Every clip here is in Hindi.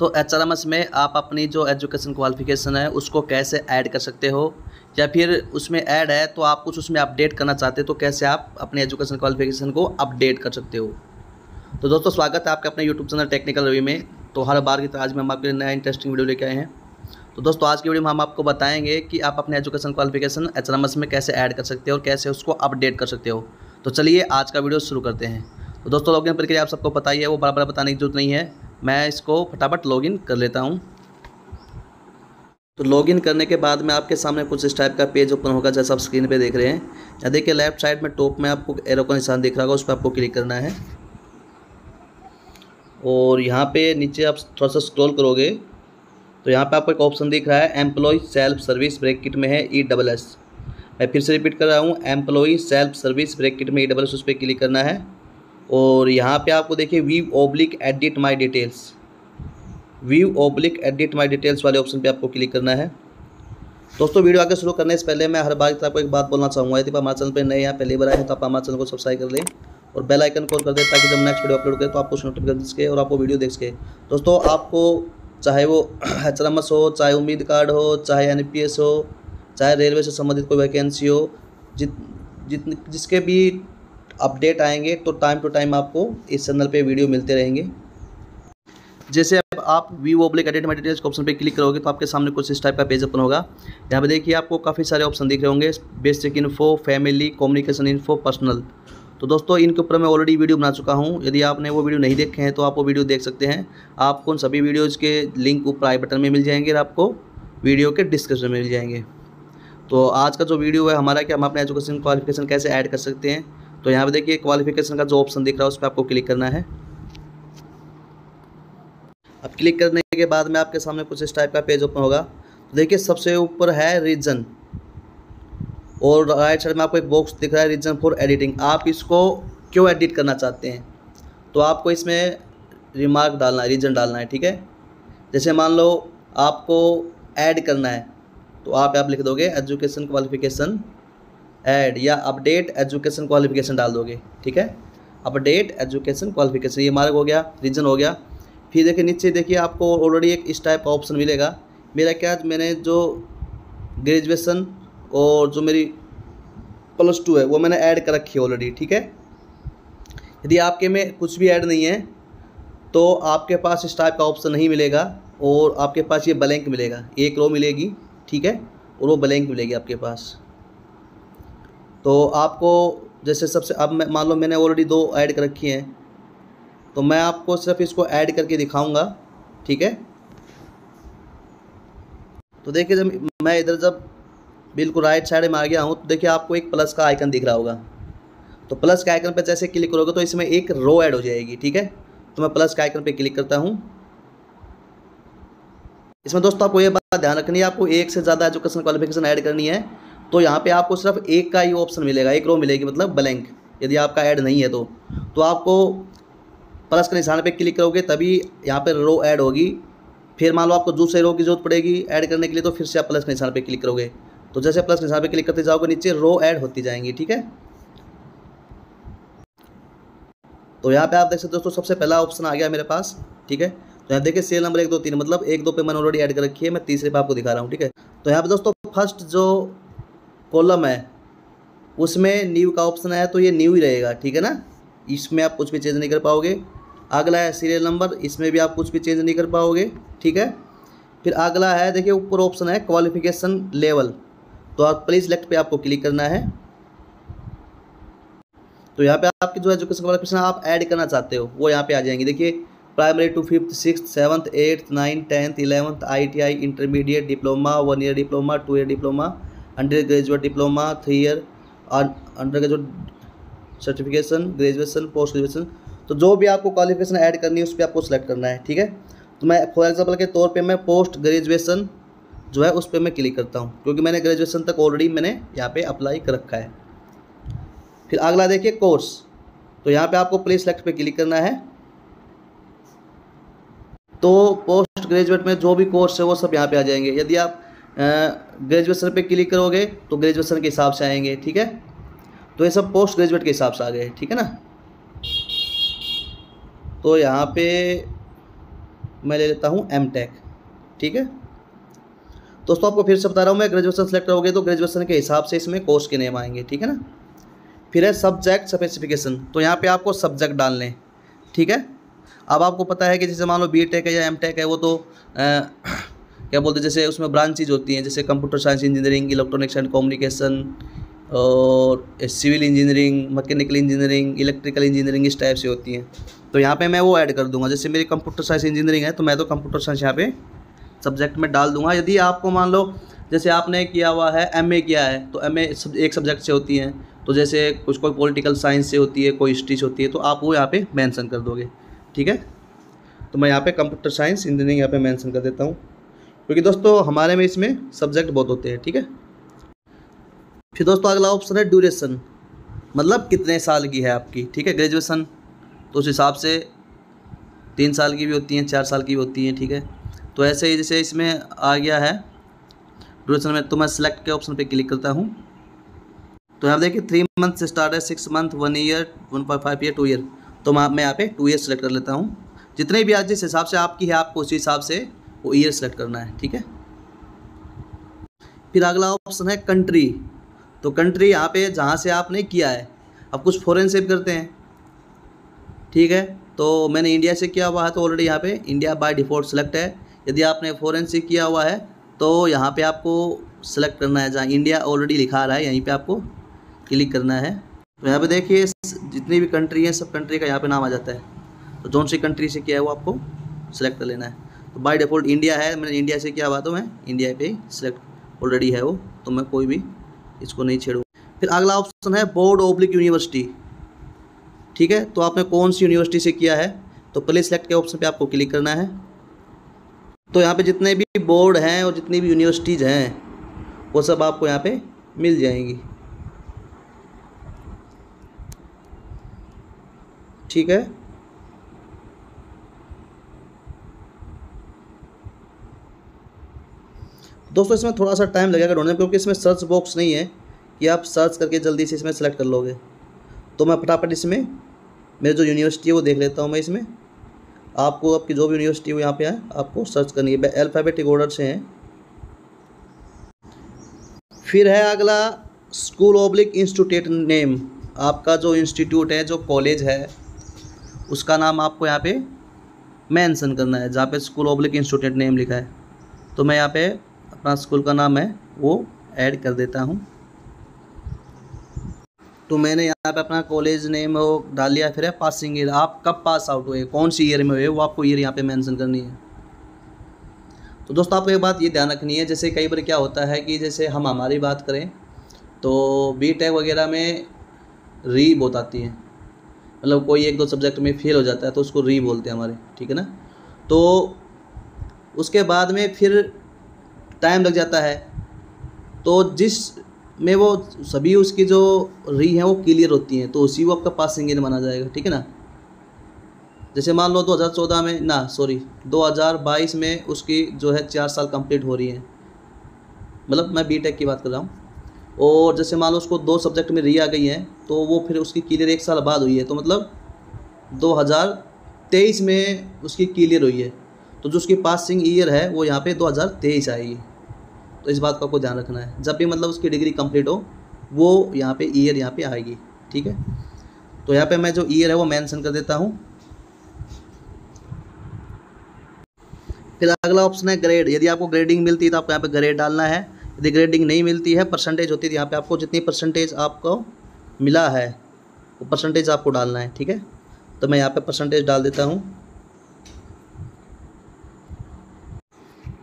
तो एच में आप अपनी जो एजुकेशन क्वालिफिकेशन है, उसको कैसे ऐड कर सकते हो? या फिर उसमें ऐड है तो आप कुछ उसमें अपडेट करना चाहते हो तो कैसे आप अपने एजुकेशन क्वालिफिकेशन को अपडेट कर सकते हो? तो दोस्तों, स्वागत है आपके अपने यूट्यूब चैनल टेक्निकल रवि में। तो हर बार की तरह आज में हम आपके लिए नया इंटरेस्टिंग वीडियो लेके आए हैं। तो दोस्तों, आज की वीडियो में हम आपको बताएँगे कि आप अपने एजुकेशन क्वालिफिकेशन एच में कैसे ऐड कर सकते हो और कैसे उसको अपडेट कर सकते हो। तो चलिए आज का वीडियो शुरू करते हैं। तो दोस्तों लॉगिन प्रक्रिया आप सबको पता ही है, वो बराबर बताने की ज़रूरत नहीं है। मैं इसको फटाफट लॉगिन कर लेता हूँ। तो लॉगिन करने के बाद में आपके सामने कुछ इस टाइप का पेज ओपन होगा, जैसा आप स्क्रीन पे देख रहे हैं। या देखिए लेफ़्ट साइड में टॉप में आपको एरो का निशान दिख रहा होगा, उस पर आपको क्लिक करना है। और यहाँ पे नीचे आप थोड़ा सा स्क्रॉल करोगे तो यहाँ पे आपको एक ऑप्शन दिख रहा है एम्प्लॉय सेल्फ सर्विस ब्रैकेट में है ई डबल एस मैं फिर से रिपीट कर रहा हूँ एम्प्लॉय सेल्फ सर्विस ब्रैकेट में ई डबल एस उस पर क्लिक करना है। और यहाँ पे आपको देखिए view oblique edit my details view oblique edit my details वाले ऑप्शन पे आपको क्लिक करना है। दोस्तों, वीडियो आगे शुरू करने से पहले मैं हर बार आपको एक बात बोलना चाहूँगा। यदि हमारे चैनल पर नए यहाँ पहली बार आए हैं तो आप हमारे चैनल को सब्सक्राइब कर लें और बेल आइकन कॉल कर दें ताकि जब नेक्स्ट वीडियो अपलोड करें तो आपको नोटिफिकेशन सके और आपको वीडियो देख सके दोस्तों, आपको चाहे वो एच हो, चाहे उम्मीद कार्ड हो, चाहे एनपीएस हो, चाहे रेलवे से संबंधित कोई वैकेंसी हो, जित, जितने, जिसके भी अपडेट आएँगे तो टाइम टू टाइम आपको इस चैनल पे वीडियो मिलते रहेंगे। जैसे अब आप view oblique edit details option पे क्लिक करोगे तो आपके सामने कुछ इस टाइप का पेज ओपन होगा। यहाँ पे देखिए, आपको काफ़ी सारे ऑप्शन दिख रहे होंगे basic info family communication info personal तो दोस्तों, इनके ऊपर मैं ऑलरेडी वीडियो बना चुका हूँ। यदि आपने वो वीडियो नहीं देखे हैं तो आप वो वीडियो देख सकते हैं। आपको उन सभी वीडियोज़ के लिंक ऊपर आई बटन में मिल जाएँगे और आपको वीडियो के डिस्क्रिप्शन में मिल जाएँगे। तो आज का जो वीडियो है, हमारा कि हम अपने एजुकेशन क्वालिफिकेशन कैसे ऐड कर सकते हैं? तो यहाँ पे देखिए क्वालिफिकेशन का जो ऑप्शन दिख रहा है, उस पर आपको क्लिक करना है। अब क्लिक करने के बाद में आपके सामने कुछ इस टाइप का पेज ओपन होगा। तो देखिए, सबसे ऊपर है रीजन और राइट साइड में आपको एक बॉक्स दिख रहा है रीजन फॉर एडिटिंग आप इसको क्यों एडिट करना चाहते हैं? तो आपको इसमें रिमार्क डालना है रीजन डालना है, ठीक है? जैसे मान लो, आपको ऐड करना है तो आप आप लिख दोगे एजुकेशन क्वालिफिकेशन ऐड या अपडेट एजुकेशन क्वालिफिकेशन डाल दोगे, ठीक है? अपडेट एजुकेशन क्वालिफिकेशन ये मार्ग हो गया रीजन हो गया। फिर देखिए, नीचे देखिए आपको ऑलरेडी एक इस टाइप का ऑप्शन मिलेगा। मेरा क्या मैंने जो ग्रेजुएशन और जो मेरी प्लस टू है, वो मैंने ऐड कर रखी है ऑलरेडी ठीक है? यदि आपके में कुछ भी ऐड नहीं है तो आपके पास इस टाइप का ऑप्शन नहीं मिलेगा और आपके पास ये ब्लैंक मिलेगा। एक रो मिलेगी, ठीक है? और वो ब्लैंक मिलेगी आपके पास। तो आपको जैसे सबसे, अब मैं, मान लो मैंने ऑलरेडी दो ऐड कर रखी हैं तो मैं आपको सिर्फ़ इसको ऐड करके दिखाऊँगा, ठीक है? तो देखिए जब मैं इधर जब बिल्कुल राइट साइड में आ गया हूँ तो देखिए आपको एक प्लस का आइकन दिख रहा होगा। तो प्लस के आइकन पर जैसे क्लिक करोगे तो इसमें एक रो ऐड हो जाएगी, ठीक है? तो मैं प्लस के आइकन पर क्लिक करता हूँ। इसमें दोस्तों आपको ये बात ध्यान रखनी है, आपको एक से ज़्यादा एजुकेशन क्वालिफिकेशन ऐड करनी है। तो यहाँ पे आपको सिर्फ़ एक का ही ऑप्शन मिलेगा, एक रो मिलेगी मतलब ब्लैंक यदि आपका ऐड नहीं है तो। तो आपको प्लस के निशान पे क्लिक करोगे, तभी यहाँ पे रो ऐड होगी। फिर मान लो आपको दूसरे रो की ज़रूरत पड़ेगी ऐड करने के लिए तो फिर से आप प्लस के निशान पे क्लिक करोगे। तो जैसे प्लस के निशान पे क्लिक करते जाओगे, नीचे रो ऐड होती जाएँगी, ठीक है? तो यहाँ पे आप देख सकते दोस्तों, सबसे पहला ऑप्शन आ गया मेरे पास, ठीक है? तो यहाँ देखिए सेल नंबर एक दो तीन मतलब एक दो पे मैंने ऑलरेडी ऐड कर रखी है, मैं तीसरे पे आपको दिखा रहा हूँ, ठीक है? तो यहाँ पे दोस्तों फ़र्स्ट जो कॉलम है, उसमें न्यू का ऑप्शन है तो ये न्यू ही रहेगा, ठीक है ना? इसमें आप कुछ भी चेंज नहीं कर पाओगे। अगला है सीरियल नंबर इसमें भी आप कुछ भी चेंज नहीं कर पाओगे, ठीक है? फिर अगला है, देखिए, ऊपर ऑप्शन है क्वालिफिकेशन लेवल तो आप प्लीज़ सेलेक्ट पे आपको क्लिक करना है। तो यहाँ पे आपकी जो एजुकेशन क्वालिफिकेशन आप ऐड करना चाहते हो, वो यहाँ पे आ जाएँगे। देखिए primary to fifth six seventh eighth ninth tenth eleventh I T I intermediate diploma one year diploma two year diploma under graduate diploma three year under graduate certification graduation post graduation तो जो भी आपको क्वालिफिकेशन ऐड करनी है, उस पर आपको सेलेक्ट करना है, ठीक है? तो मैं फॉर एग्जांपल के तौर पे मैं पोस्ट ग्रेजुएशन जो है, उस पर मैं क्लिक करता हूँ, क्योंकि मैंने ग्रेजुएशन तक ऑलरेडी मैंने यहाँ पे अप्लाई कर रखा है। फिर अगला देखिए कोर्स तो यहाँ पे आपको प्ले सेलेक्ट पे क्लिक करना है। तो पोस्ट ग्रेजुएट में जो भी कोर्स है, वो सब यहाँ पे आ जाएँगे। यदि आप ग्रेजुएशन पे क्लिक करोगे तो ग्रेजुएशन के हिसाब से आएँगे, ठीक है? तो ये सब पोस्ट ग्रेजुएट के हिसाब से आ गए, ठीक है ना? तो यहाँ पे मैं ले लेता हूँ एम टेक ठीक है? दोस्तों, आपको फिर से बता रहा हूँ, मैं ग्रेजुएशन सेलेक्ट करोगे तो ग्रेजुएशन के हिसाब से इसमें कोर्स के नेम आएँगे, ठीक है ना? फिर है सब्जेक्ट स्पेसिफिकेशन तो यहाँ पे आपको सब्जेक्ट डालने, ठीक है? अब आपको पता है कि जैसे मान लो बी टेक है या एम टेक है, वो तो क्या बोलते हैं, जैसे उसमें ब्रांचेज होती हैं, जैसे computer science engineering electronics and communication और civil engineering mechanical engineering electrical engineering इस टाइप से होती हैं। तो यहाँ पे मैं वो ऐड कर दूँगा, जैसे मेरी कंप्यूटर साइंस इंजीनियरिंग है तो मैं तो कंप्यूटर साइंस यहाँ पे सब्जेक्ट में डाल दूँगा। यदि आपको मान लो, जैसे आपने किया हुआ है एमए किया है तो एम एक सब्जेक्ट से होती हैं। तो जैसे कुछ कोई पॉलिटिकल साइंस से होती है, कोई हिस्ट्री से होती है तो आप वो यहाँ पर मैंसन कर दोगे, ठीक है? तो मैं यहाँ पर कंप्यूटर साइंस इंजीनियरिंग यहाँ पर मैंसन कर देता हूँ। क्योंकि दोस्तों, हमारे में इसमें सब्जेक्ट बहुत होते हैं, ठीक है? फिर दोस्तों, अगला ऑप्शन है ड्यूरेशन मतलब कितने साल की है आपकी, ठीक है? ग्रेजुएसन तो उस हिसाब से तीन साल की भी होती हैं, चार साल की भी होती हैं, ठीक है? तो ऐसे ही जैसे इसमें आ गया है ड्यूरेशन में तो मैं सिलेक्ट के ऑप्शन पे क्लिक करता हूँ। तो यहाँ देखिए थ्री मंथ से स्टार्ट है six month one year one point five year two year तो मैं यहाँ पे टू ईयर सेलेक्ट कर लेता हूँ। जितने भी आज जिस हिसाब से आपकी है, आपको उसी हिसाब से वो ईयर सेलेक्ट करना है, ठीक है? फिर अगला ऑप्शन है कंट्री तो कंट्री यहाँ पे जहाँ से आपने किया है, अब कुछ फॉरेन से भी करते हैं, ठीक है? तो मैंने इंडिया से किया हुआ है तो ऑलरेडी यहाँ पे इंडिया बाय डिफ़ॉल्ट सेलेक्ट है। यदि आपने फॉरेन से किया हुआ है तो यहाँ पे आपको सेलेक्ट करना है, जहाँ इंडिया ऑलरेडी लिखा रहा है, यहीं पे आपको क्लिक करना है। तो यहाँ पे देखिए, जितनी भी कंट्री हैं, सब कंट्री का यहाँ पे नाम आ जाता है। तो जौन सी कंट्री से किया है, वो आपको सेलेक्ट कर लेना है। तो बाय डिफ़ॉल्ट इंडिया है, मैंने इंडिया से किया हुआ तो मैं इंडिया पे सिलेक्ट ऑलरेडी है वो तो मैं कोई भी इसको नहीं छेड़ू फिर अगला ऑप्शन है बोर्ड ओब्लिक यूनिवर्सिटी ठीक है तो आपने कौन सी यूनिवर्सिटी से किया है? तो पहले सेलेक्ट के ऑप्शन पे आपको क्लिक करना है। तो यहाँ पे जितने भी बोर्ड हैं और जितनी भी यूनिवर्सिटीज़ हैं, वो सब आपको यहाँ पे मिल जाएँगी। ठीक है? दोस्तों, इसमें थोड़ा सा टाइम लगेगा ढूँढने क्योंकि इसमें सर्च बॉक्स नहीं है कि आप सर्च करके जल्दी से इसमें सेलेक्ट कर लोगे। तो मैं फटाफट इसमें, मेरी जो यूनिवर्सिटी है वो देख लेता हूँ मैं इसमें। आपको, आपकी जो भी यूनिवर्सिटी हो यहाँ पे आए, आपको सर्च करनी है। अल्फ़ाबेटिक ऑर्डर से हैं। फिर है अगला स्कूल ऑब्लिक इंस्टीट्यूट नेम आपका जो इंस्टीट्यूट है, जो कॉलेज है, उसका नाम आपको यहाँ पे मेंशन करना है, जहाँ पे स्कूल ऑब्लिक इंस्टीट्यूट नेम लिखा है। तो मैं यहाँ पे अपना स्कूल का नाम है, वो ऐड कर देता हूँ। तो मैंने यहाँ पे अपना कॉलेज नेम वो डाल लिया, फिर है पासिंग ईयर आप कब पास आउट हुए? कौन सी ईयर में हुए? वो आपको ईयर यहाँ पे मेंशन करनी है। तो दोस्तों, आपको एक बात ये ध्यान रखनी है, जैसे कई बार क्या होता है कि जैसे हम हमारी बात करें तो बी टेक वगैरह में री बहुत आती है। मतलब कोई एक दो सब्जेक्ट में फेल हो जाता है तो उसको री बोलते हैं हमारे, ठीक है ना? तो उसके बाद में फिर टाइम लग जाता है। तो जिस में वो सभी उसकी जो री हैं वो क्लियर होती हैं तो उसी को आपका पासिंग इन माना जाएगा, ठीक है ना? जैसे मान लो 2014 में, ना सॉरी 2022 में उसकी जो है चार साल कंप्लीट हो रही है। मतलब मैं बीटेक की बात कर रहा हूँ। और जैसे मान लो उसको दो सब्जेक्ट में री आ गई है तो वो फिर उसकी क्लियर एक साल बाद हुई है तो मतलब 2023 में उसकी क्लियर हुई है। तो जो उसकी पासिंग ईयर है, वो यहाँ पे 2023 आएगी। तो इस बात का आपको ध्यान रखना है। जब भी मतलब उसकी डिग्री कंप्लीट हो, वो यहाँ पे ईयर यहाँ पे आएगी, ठीक है? तो यहाँ पे मैं जो ईयर है वो मेंशन कर देता हूँ। फिर अगला ऑप्शन है ग्रेड यदि आपको ग्रेडिंग मिलती है तो आपको यहाँ पे ग्रेड डालना है। यदि ग्रेडिंग नहीं मिलती है परसेंटेज होती है तो यहाँ पे आपको जितनी परसेंटेज आपको मिला है, वो परसेंटेज आपको डालना है, ठीक है? तो मैं यहाँ पे परसेंटेज डाल देता हूँ।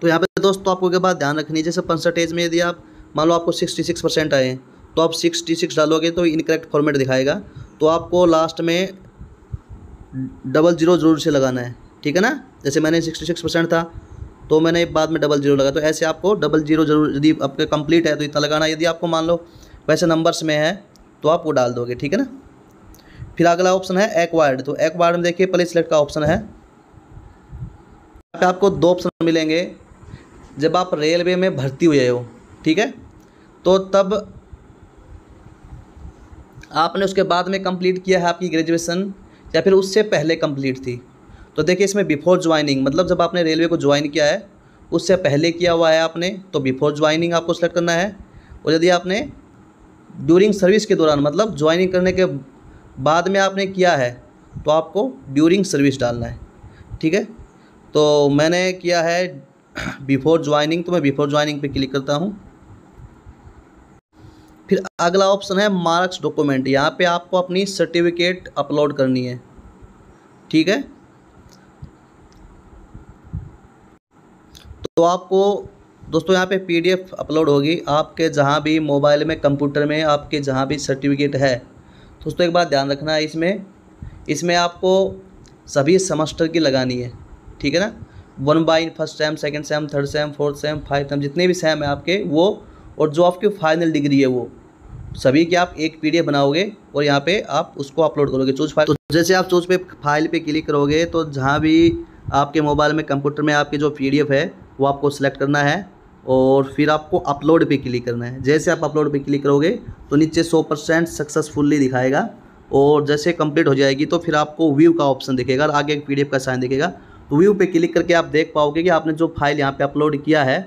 तो यहाँ पे दोस्तों आपको के बात ध्यान रखनी है, जैसे परसेंटेज में यदि आप मान लो आपको सिक्सटी सिक्स परसेंट आए तो आप सिक्सटी सिक्स डालोगे तो इनकरेक्ट फॉर्मेट दिखाएगा। तो आपको लास्ट में डबल ज़ीरो ज़रूर से लगाना है, ठीक है ना? जैसे मैंने सिक्सटी सिक्स परसेंट था तो मैंने बाद में डबल ज़ीरो लगा तो ऐसे आपको डबल ज़ीरो ज़रूर, यदि आपके कंप्लीट है तो इतना लगाना यदि आपको मान लो वैसे नंबर्स में है तो आप वो डाल दोगे, ठीक है ना? फिर अगला ऑप्शन है एक्वायर्ड तो एक्वायर्ड में देखिए प्ले सिलेक्ट का ऑप्शन है। पे आपको दो ऑप्शन मिलेंगे जब आप रेलवे में भर्ती हुए हो, ठीक है? तो तब आपने उसके बाद में कंप्लीट किया है आपकी ग्रेजुएशन या फिर उससे पहले कंप्लीट थी? तो देखिए इसमें बिफोर ज्वाइनिंग मतलब जब आपने रेलवे को ज्वाइन किया है, उससे पहले किया हुआ है आपने तो बिफोर ज्वाइनिंग आपको सेलेक्ट करना है। और यदि आपने ड्यूरिंग सर्विस के दौरान मतलब ज्वाइनिंग करने के बाद में आपने किया है तो आपको ड्यूरिंग सर्विस डालना है, ठीक है? तो मैंने किया है बिफोर ज्वाइनिंग तो मैं बिफोर ज्वाइनिंग पे क्लिक करता हूँ। फिर अगला ऑप्शन है मार्क्स डॉक्यूमेंट। यहाँ पे आपको अपनी सर्टिफिकेट अपलोड करनी है। ठीक है? तो आपको, दोस्तों, यहाँ पे पीडीएफ अपलोड होगी। आपके जहाँ भी मोबाइल में, कंप्यूटर में आपके जहाँ भी सर्टिफिकेट है। दोस्तों, एक बात ध्यान रखना है इसमें। इसमें आपको सभी सेमेस्टर की लगानी है। ठीक है ना? One by first sem, second sem, third sem, fourth sem, five sem, जितने भी सेम है आपके, वो, और जो आपकी फाइनल डिग्री है वो, सभी की आप एक पीडीएफ बनाओगे और यहाँ पे आप उसको अपलोड करोगे चूज़ फ़ाइल तो जैसे आप चूज़ पे फ़ाइल पे क्लिक करोगे तो जहाँ भी आपके मोबाइल में कंप्यूटर में आपकी जो पीडीएफ है, वो आपको सिलेक्ट करना है और फिर आपको अपलोड पे क्लिक करना है. जैसे आप अपलोड पे क्लिक करोगे तो नीचे सौ परसेंट सक्सेसफुल्ली दिखाएगा और जैसे कंप्लीट हो जाएगी तो फिर आपको व्यू का ऑप्शन दिखेगा और आगे एक पी का साइन दिखेगा. व्यू पे क्लिक करके आप देख पाओगे कि आपने जो फ़ाइल यहाँ पे अपलोड किया है,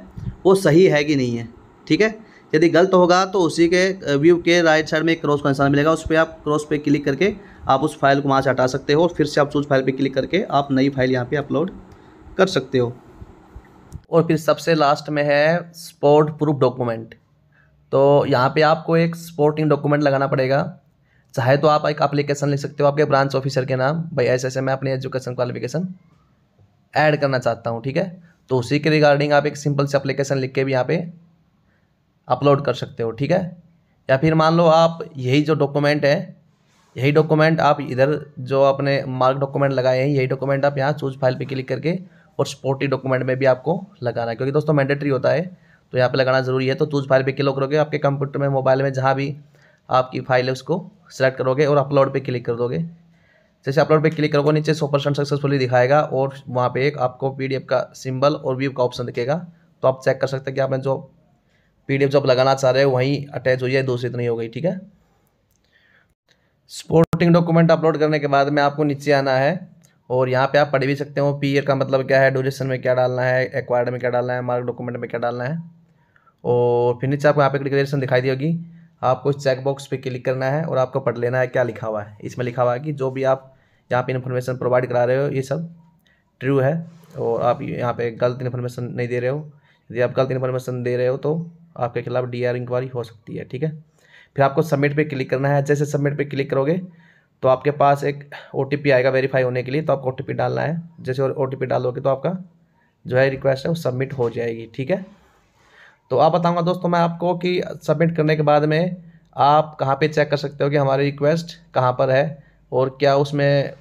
वो सही है कि नहीं है, ठीक है? यदि गलत होगा तो उसी के व्यू के राइट साइड में एक क्रॉस का निशान मिलेगा, उस पर आप क्रॉस पे क्लिक करके आप उस फ़ाइल को वहाँ से हटा सकते हो और फिर से आप उस फ़ाइल पे क्लिक करके आप नई फ़ाइल यहाँ पे अपलोड कर सकते हो। और फिर सबसे लास्ट में है स्पोर्ट प्रूफ डॉक्यूमेंट तो यहाँ पे आपको एक स्पोर्टिंग डॉक्यूमेंट लगाना पड़ेगा। चाहे तो आप एक अप्लीकेशन लिख सकते हो, आपके ब्रांच ऑफिसर के नाम, भाई ऐसे ऐसे मैं अपनी एजुकेशन क्वालिफिकेशन ऐड करना चाहता हूँ, ठीक है? तो उसी के रिगार्डिंग आप एक सिंपल से अप्लीकेशन लिख के भी यहाँ पे अपलोड कर सकते हो, ठीक है? या फिर मान लो आप यही जो डॉक्यूमेंट है, यही डॉक्यूमेंट आप इधर जो अपने मार्क डॉक्यूमेंट लगाए हैं, यही डॉक्यूमेंट आप यहाँ चूज़ फ़ाइल पे क्लिक करके और स्पोर्टी डॉक्यूमेंट में भी आपको लगाना है, क्योंकि दोस्तों मैंडेटरी होता है तो यहाँ पे लगाना ज़रूरी है। तो चूज़ फ़ाइल पे क्लिक करोगे, आपके कंप्यूटर में मोबाइल में जहाँ भी आपकी फ़ाइल है, उसको सेलेक्ट करोगे और अपलोड पे क्लिक कर दोगे। जैसे अपलोड पे क्लिक करोगे, नीचे सौ परसेंट सक्सेसफुली दिखाएगा और वहाँ पे एक आपको पीडीएफ का सिंबल और व्यू का ऑप्शन दिखेगा। तो आप चेक कर सकते हैं कि आपने जो पीडीएफ जो आप लगाना चाह रहे हो, वहीं अटैच हुई है दूसरी तो नहीं हो गई, ठीक है? स्पोर्टिंग डॉक्यूमेंट अपलोड करने के बाद में आपको नीचे आना है और यहाँ पे आप पढ़ भी सकते हो पी का मतलब क्या है ड्यूरेशन में क्या डालना है एक्वायर्ड में क्या डालना है मार्क डॉक्यूमेंट में क्या डालना है। और फिर नीचे आपको यहाँ पे डिक्लेरेशन दिखाई दी होगी। आपको इस चेकबॉक्स पे क्लिक करना है और आपको पढ़ लेना है क्या लिखा हुआ है। इसमें लिखा हुआ है कि जो भी आप यहाँ पे इन्फॉर्मेशन प्रोवाइड करा रहे हो, ये सब ट्रू है। और आप यहाँ पे गलत इन्फॉर्मेशन नहीं दे रहे हो। यदि आप गलत इन्फॉर्मेशन दे रहे हो तो आपके खिलाफ डी आर इंक्वायरी हो सकती है, ठीक है? फिर आपको सबमिट पे क्लिक करना है। जैसे सबमिट पे क्लिक करोगे तो आपके पास एक ओटीपी आएगा वेरीफाई होने के लिए। तो आपको ओटीपी डालना है। जैसे ओ टी डालोगे तो आपका जो है रिक्वेस्ट है, वो सबमिट हो जाएगी, ठीक है? तो आप बताऊँगा दोस्तों मैं आपको कि सबमिट करने के बाद में आप कहाँ पे चेक कर सकते हो कि हमारी रिक्वेस्ट कहाँ पर है। और क्या उसमें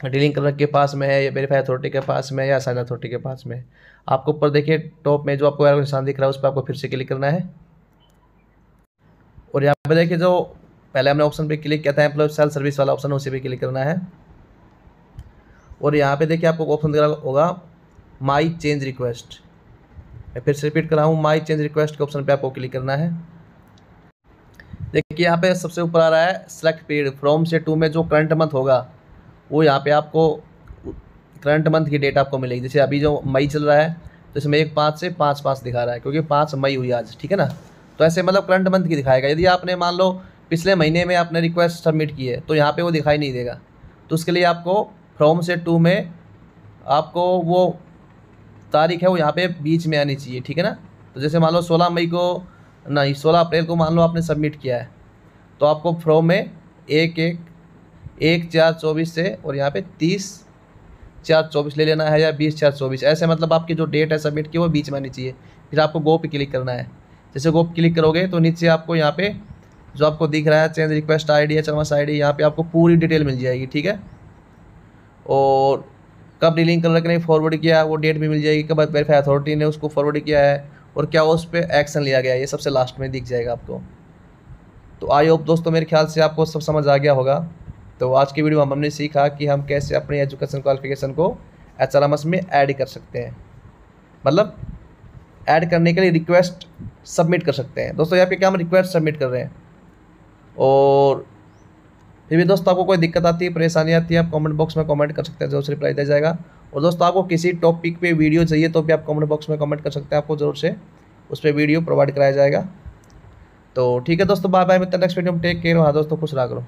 डीलिंग कलर के पास में है या वेरीफाई अथॉरिटी के पास में है या साइन अथॉरिटी के पास में? आपको ऊपर देखिए, टॉप में जो आपको निशान दिख रहा है, उस पर आपको फिर से क्लिक करना है। और यहाँ पर देखिए जो पहले हमने ऑप्शन पे क्लिक किया था एम्प्लॉय सेल सर्विस वाला ऑप्शन, उसी पे क्लिक करना है। और यहाँ पे देखिए आपको ऑप्शन दिख रहा होगा, माई चेंज रिक्वेस्ट। मैं फिर से रिपीट कर रहा हूँ, माई चेंज रिक्वेस्ट के ऑप्शन पे आपको क्लिक करना है। देखिए, यहाँ पे सबसे ऊपर आ रहा है सेलेक्ट पीरियड फ्रॉम से टू में जो करंट मंथ होगा, वो यहाँ पे आपको करंट मंथ की डेट आपको मिलेगी। जैसे अभी जो मई चल रहा है तो इसमें एक पाँच से पाँच पाँच दिखा रहा है, क्योंकि पाँच मई हुई आज, ठीक है ना? तो ऐसे मतलब करंट मंथ की दिखाएगा। यदि आपने मान लो पिछले महीने में आपने रिक्वेस्ट सबमिट की है तो यहाँ पर वो दिखाई नहीं देगा। तो उसके लिए आपको फ्रॉम से टू में आपको वो तारीख है, वो यहाँ पे बीच में आनी चाहिए, ठीक है ना? तो जैसे मान लो सोलह मई को नहीं सोलह अप्रैल को मान लो आपने सबमिट किया है। तो आपको फ्रॉम में एक एक एक, चार, चौबीस से और यहाँ पे तीस, चार, चौबीस ले लेना है या बीस, चार, चौबीस। ऐसे मतलब आपकी जो डेट है सबमिट की वो बीच में आनी चाहिए। फिर आपको गो पे क्लिक करना है। जैसे गो पे क्लिक करोगे तो नीचे आपको यहाँ पे जो आपको दिख रहा है चेंज रिक्वेस्ट आई डी है चरमस आई डी यहाँ पर आपको पूरी डिटेल मिल जाएगी, ठीक है? और कब डीलिंग कलर ने फॉरवर्ड किया, वो डेट भी मिल जाएगी। कब वेरीफाई अथॉरिटी ने उसको फॉरवर्ड किया है? और क्या उस पर एक्शन लिया गया? ये सबसे लास्ट में दिख जाएगा आपको। तो आई होप दोस्तों मेरे ख्याल से आपको सब समझ आ गया होगा। तो आज की वीडियो में हमने सीखा कि हम कैसे अपनी एजुकेशन क्वालिफिकेशन को एच में ऐड कर सकते हैं। मतलब ऐड करने के लिए रिक्वेस्ट सबमिट कर सकते हैं। दोस्तों, यहाँ पे क्या हम रिक्वेस्ट सबमिट कर रहे हैं? और फिर भी दोस्तों, आपको कोई दिक्कत आती है, परेशानी आती है, आप कमेंट बॉक्स में कमेंट कर सकते हैं जो रिप्लाई दिया जाएगा। और दोस्तों, आपको किसी टॉपिक पे वीडियो चाहिए तो भी आप कमेंट बॉक्स में कमेंट कर सकते हैं, आपको ज़रूर से उस पर वीडियो प्रोवाइड कराया जाएगा। तो ठीक है दोस्तों बाय बाय मित्र नेक्स्ट वीडियो में टेक केयर हाँ दोस्तों, खुश रहा करो।